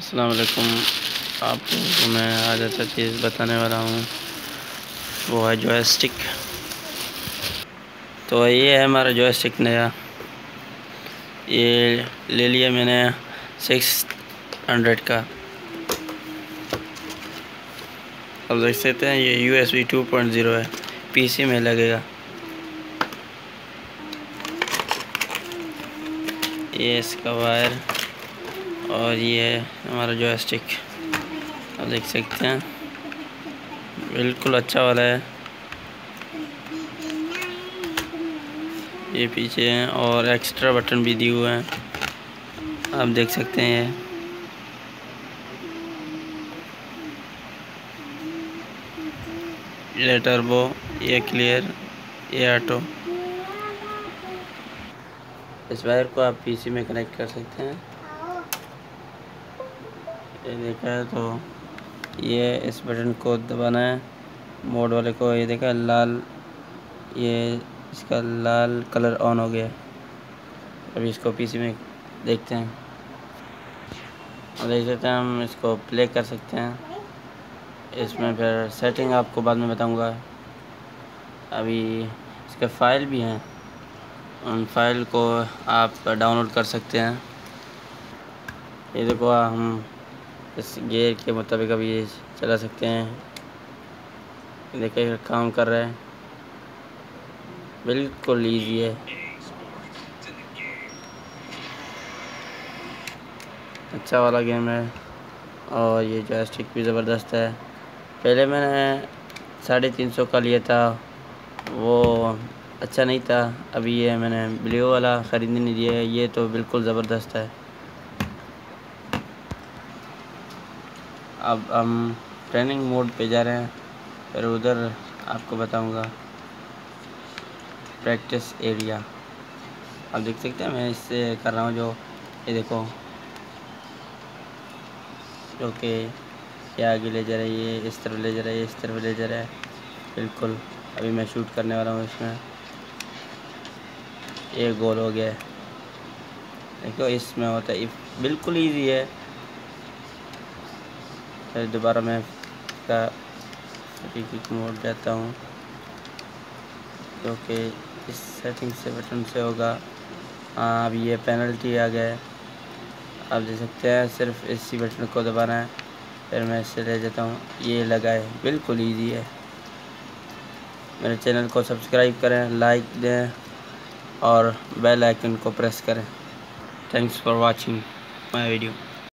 अस्सलाम वालेकुम आपको मैं आज अच्छा चीज़ बताने वाला हूँ। वो है जॉयस्टिक तो ये है हमारा जॉयस्टिक नया। ये ले लिया मैंने सिक्स हंड्रेड का। अब देख सकते हैं, ये U S B two point zero है। पीसी में लगेगा। ये इसका वायर और ये हमारा जो स्टिक आप देख सकते हैं। बिल्कुल अच्छा वाला है। ये पीछे हैं और एक्स्ट्रा बटन भी दिए हुए हैं। आप देख सकते हैं ये। टर्बो ये क्लियर ये ऑटो इस वायर को आप पीसी में कनेक्ट कर सकते हैं। ये देखा है तो ये इस बटन को दबाना है, मोड वाले को। ये देखा है, लाल, ये इसका लाल कलर ऑन हो गया। अभी इसको पीसी में देखते हैं। देख सकते हैं, हम इसको प्ले कर सकते हैं। इसमें फिर सेटिंग आपको बाद में बताऊँगा। अभी इसके फ़ाइल भी हैं। उन फ़ाइल को आप डाउनलोड कर सकते हैं। ये देखो, हम इस गेयर के मुताबिक अभी ये चला सकते हैं। देखिए, काम कर रहा है। बिल्कुल ईजी है। अच्छा वाला गेम है और ये जो स्टिक भी ज़बरदस्त है। पहले मैंने साढ़े तीन सौ का लिया था। वो अच्छा नहीं था। अभी ये मैंने ब्लू वाला ख़रीदने नहीं दिया है। ये तो बिल्कुल ज़बरदस्त है। अब हम ट्रेनिंग मोड पे जा रहे हैं, फिर उधर आपको बताऊँगा प्रैक्टिस एरिया आप देख सकते हैं, मैं इससे कर रहा हूँ जो, ये देखो, जो कि ये आगे ले जा रहा है, ये इस तरफ़ ले जा रहा है इस तरफ़ ले जा रहा है। बिल्कुल, अभी मैं शूट करने वाला हूँ इसमें। एक गोल हो गया देखो, इसमें होता है बिल्कुल इजी है। फिर दोबारा मैं इसका मोड जाता हूँ, क्योंकि इस सेटिंग से बटन से होगा। हाँ अब ये पेनल्टी आ गया आप देख सकते हैं, सिर्फ़ इसी बटन को दबाना है। फिर मैं इससे ले जाता हूँ। ये लगा है, बिल्कुल ईजी है। मेरे चैनल को सब्सक्राइब करें लाइक दें और बेल आइकन को प्रेस करें। Thanks for watching my video